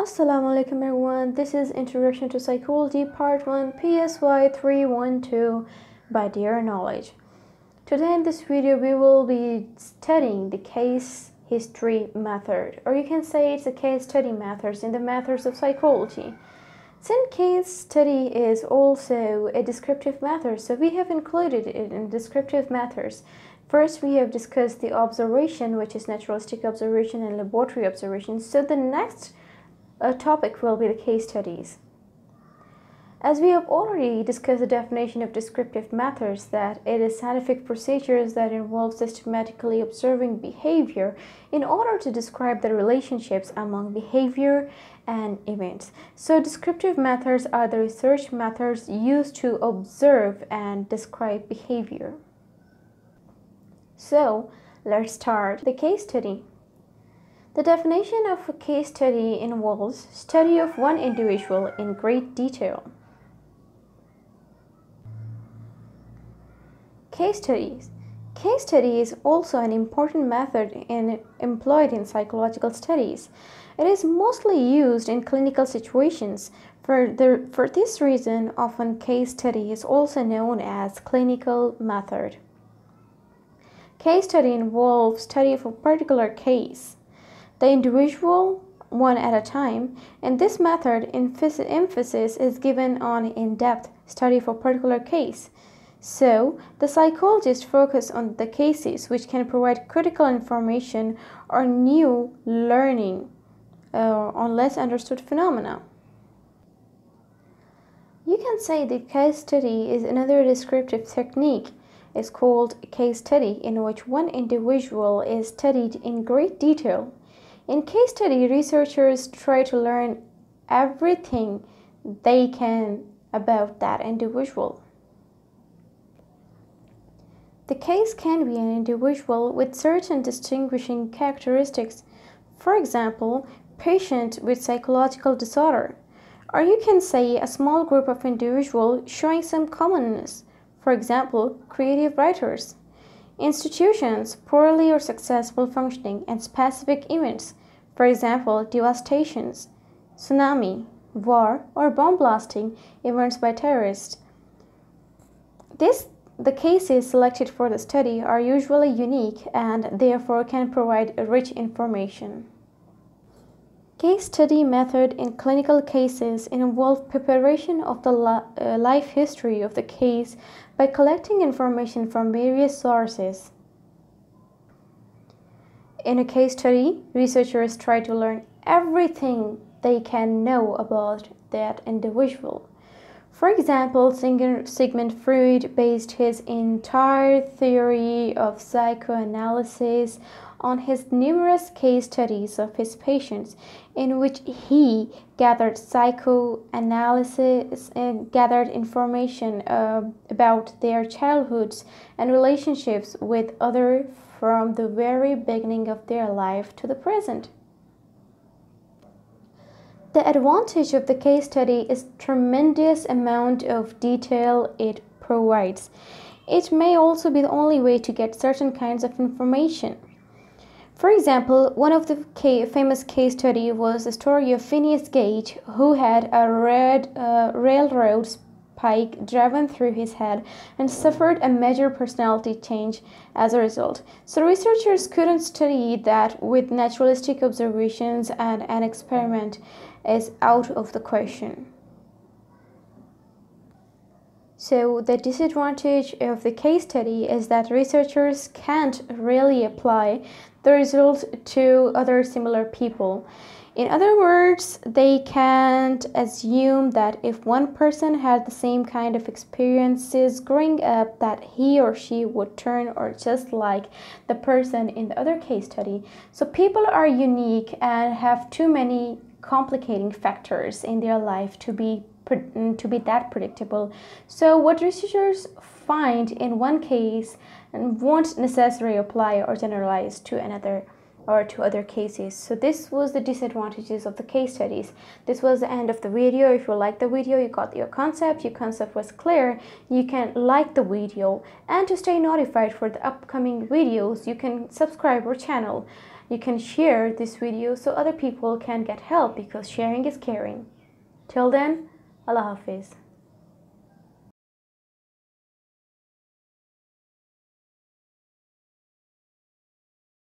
Assalamu alaikum everyone, this is Introduction to Psychology Part 1 PSY 312 by Dear Knowledge. Today in this video we will be studying the case history method or you can say it's a case study methods in the methods of psychology. Since case study is also a descriptive method so we have included it in descriptive methods First, we have discussed the observation, which is naturalistic observation and laboratory observation. So the next uh, topic will be the case studies. As we have already discussed the definition of descriptive methods, that it is scientific procedures that involve systematically observing behavior in order to describe the relationships among behavior and events. So descriptive methods are the research methods used to observe and describe behavior. So let's start the case study. The definition of a case study involves study of one individual in great detail. Case studies. Case study is also an important method in, employed in psychological studies. It is mostly used in clinical situations. For, the, for this reason, often case study is also known as clinical method. Case study involves study of a particular case, the individual one at a time. In this method, emphasis is given on in-depth study for particular case. So, the psychologist focus on the cases which can provide critical information or new learning uh, on less understood phenomena. You can say the case study is another descriptive technique It's called case study in which one individual is studied in great detail. In case study, researchers try to learn everything they can about that individual. The case can be an individual with certain distinguishing characteristics, for example, patient with psychological disorder, or you can say a small group of individuals showing some commonness, for example, creative writers. Institutions poorly or successful functioning and specific events, for example, devastations, tsunami, war, or bomb blasting events by terrorists. This, the cases selected for the study are usually unique and therefore can provide rich information. Case study method in clinical cases involve preparation of the uh, life history of the case by collecting information from various sources. In a case study, researchers try to learn everything they can know about that individual. For example, Sigmund Freud based his entire theory of psychoanalysis on his numerous case studies of his patients, in which he gathered psychoanalysis and gathered information uh, about their childhoods and relationships with others from the very beginning of their life to the present. The advantage of the case study is tremendous amount of detail it provides. It may also be the only way to get certain kinds of information. For example, one of the famous case study was the story of Phineas Gage, who had a red uh, railroad spike driven through his head and suffered a major personality change as a result. So researchers couldn't study that with naturalistic observations and an experiment is out of the question. So the disadvantage of the case study is that researchers can't really apply the result to other similar people. In other words, they can't assume that if one person had the same kind of experiences growing up that he or she would turn or just like the person in the other case study. So people are unique and have too many complicating factors in their life to be mm, to be that predictable. So what researchers find in one case and won't necessarily apply or generalize to another or to other cases. So this was the disadvantages of the case studies. This was the end of the video. If you like the video, you got your concept, your concept was clear, you can like the video. And to stay notified for the upcoming videos, you can subscribe our channel you can share this video so other people can get help because sharing is caring. Till then, Allah Hafiz.